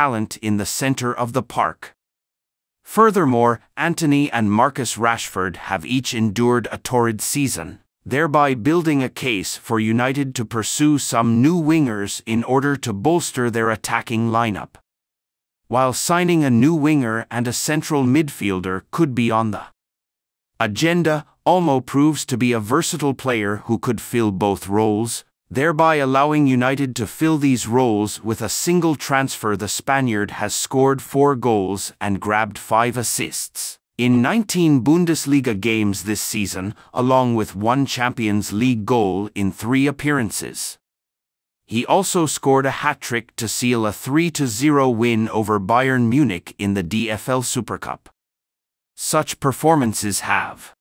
talent in the center of the park. Furthermore, Antony and Marcus Rashford have each endured a torrid season, thereby building a case for United to pursue some new wingers in order to bolster their attacking lineup. While signing a new winger and a central midfielder could be on the agenda, Olmo proves to be a versatile player who could fill both roles, thereby allowing United to fill these roles with a single transfer. The Spaniard has scored four goals and grabbed five assists. In 19 Bundesliga games this season, along with one Champions League goal in three appearances. He also scored a hat trick to seal a 3 0 win over Bayern Munich in the DFL Super Cup. Such performances have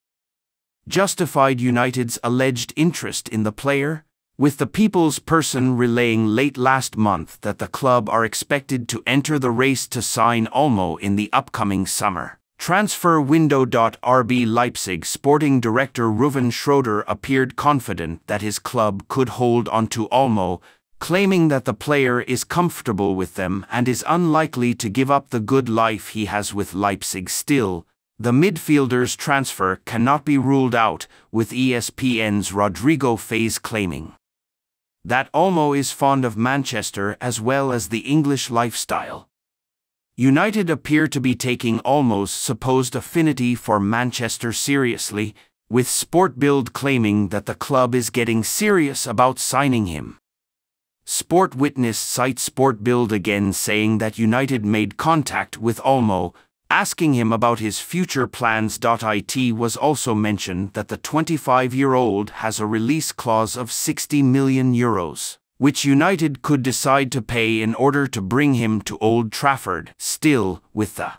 justified United's alleged interest in the player, with the People's Person relaying late last month that the club are expected to enter the race to sign Olmo in the upcoming summer. Transfer window. RB Leipzig sporting director Rouven Schroeder appeared confident that his club could hold onto Olmo, claiming that the player is comfortable with them and is unlikely to give up the good life he has with Leipzig still. The midfielder's transfer cannot be ruled out, with ESPN's Rodrigo Faez claiming that Olmo is fond of Manchester as well as the English lifestyle. United appear to be taking Olmo's supposed affinity for Manchester seriously, with Sportbild claiming that the club is getting serious about signing him. Sport Witness cites Sportbild again saying that United made contact with Olmo, Asking him about his future plans. It was also mentioned that the 25 year old has a release clause of 60 million euros, which United could decide to pay in order to bring him to Old Trafford, still, with the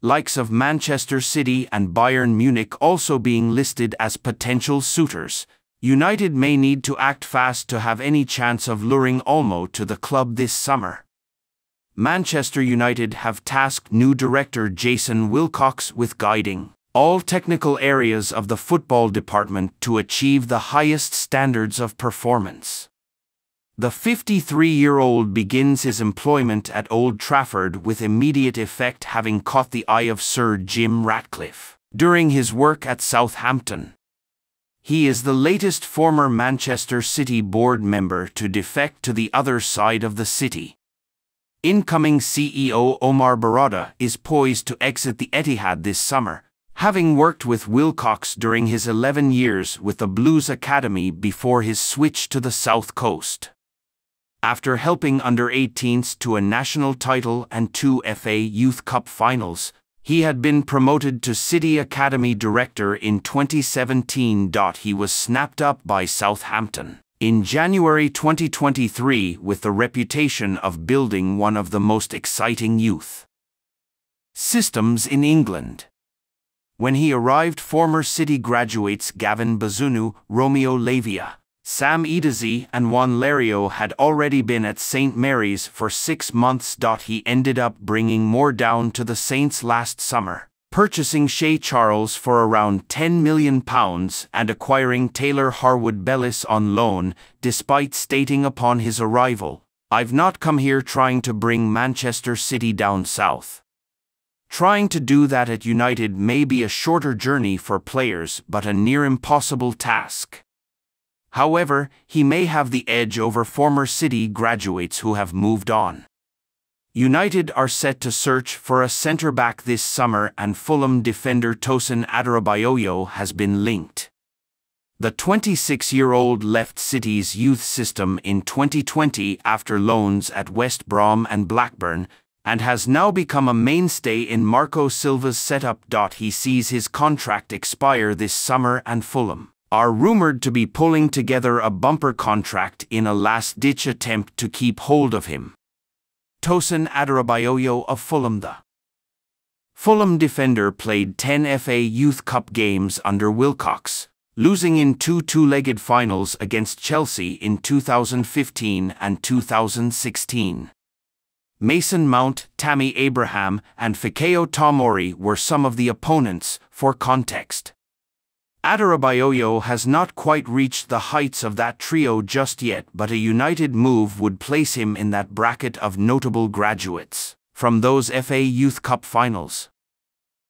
likes of Manchester City and Bayern Munich also being listed as potential suitors. United may need to act fast to have any chance of luring Olmo to the club this summer. Manchester United have tasked new director Jason Wilcox with guiding all technical areas of the football department to achieve the highest standards of performance. The 53 year old begins his employment at Old Trafford with immediate effect, having caught the eye of Sir Jim Ratcliffe during his work at Southampton. He is the latest former Manchester City board member to defect to the other side of the city. Incoming CEO Omar Berrada is poised to exit the Etihad this summer, having worked with Wilcox during his 11 years with the Blues Academy before his switch to the South Coast. After helping under 18s to a national title and two FA Youth Cup finals, he had been promoted to City Academy Director in 2017. He was snapped up by Southampton in January 2023 with the reputation of building one of the most exciting youth systems in England. When he arrived, former City graduates Gavin Bazunu, Romeo Lavia, Sam Edozie, and Juan Lario had already been at St. Mary's for six months. He ended up bringing more down to the Saints last summer purchasing Shea Charles for around £10 million and acquiring Taylor Harwood Bellis on loan, despite stating upon his arrival, I've not come here trying to bring Manchester City down south. Trying to do that at United may be a shorter journey for players but a near impossible task. However, he may have the edge over former City graduates who have moved on. United are set to search for a centre-back this summer and Fulham defender Tosin Adarabioyo has been linked. The 26-year-old left City's youth system in 2020 after loans at West Brom and Blackburn, and has now become a mainstay in Marco Silva's setup. He sees his contract expire this summer and Fulham are rumoured to be pulling together a bumper contract in a last-ditch attempt to keep hold of him. Tosin Adarabioyo of Fulham the Fulham defender played 10 FA Youth Cup games under Wilcox, losing in two two-legged finals against Chelsea in 2015 and 2016. Mason Mount, Tammy Abraham, and Fikayo Tomori were some of the opponents, for context. Adarabioyo has not quite reached the heights of that trio just yet, but a United move would place him in that bracket of notable graduates from those FA Youth Cup finals.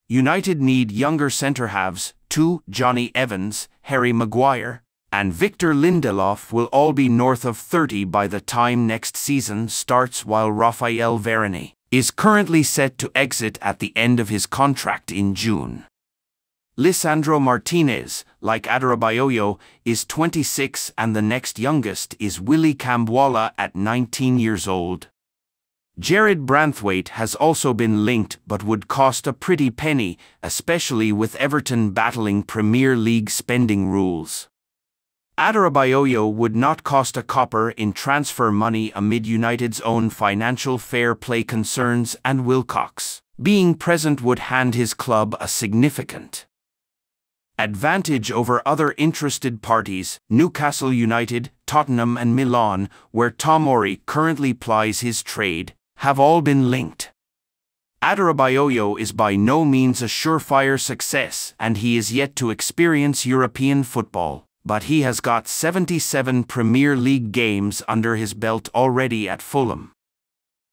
United need younger centre halves, two Jonny Evans, Harry Maguire, and Victor Lindelof will all be north of 30 by the time next season starts while Rafael Varane is currently set to exit at the end of his contract in June. Lisandro Martinez, like Adarabioyo, is 26 and the next youngest is Willy Kambwala at 19 years old. Jarrad Branthwaite has also been linked but would cost a pretty penny, especially with Everton battling Premier League spending rules. Adarabioyo would not cost a copper in transfer money amid United's own financial fair play concerns and Wilcox. Being present would hand his club a significant advantage over other interested parties, Newcastle United, Tottenham and Milan, where Tomori currently plies his trade, have all been linked. Adarabioyo is by no means a surefire success and he is yet to experience European football, but he has got 77 Premier League games under his belt already at Fulham.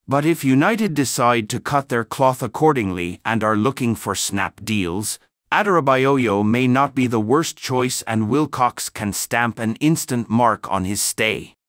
But if United decide to cut their cloth accordingly and are looking for snap deals, Adarabioyo may not be the worst choice and Wilcox can stamp an instant mark on his stay.